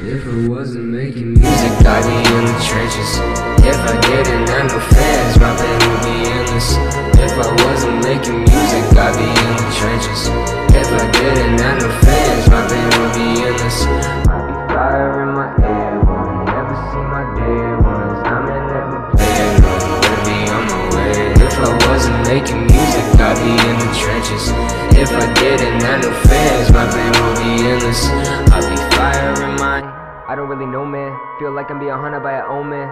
If I wasn't making music, I'd be in the trenches. If I didn't have no fans, my pain would be endless. If I wasn't making music, I'd be in the trenches. If I didn't have no fans, my pain would be endless. I'd be fire in my head, would never see my dead ones. I may never play it, would be on my way. If I wasn't making music, I'd be in the trenches. If I didn't have no fans, my pain would be endless. I'd be in. I don't really know, man. Feel like I'm being hunted by an omen.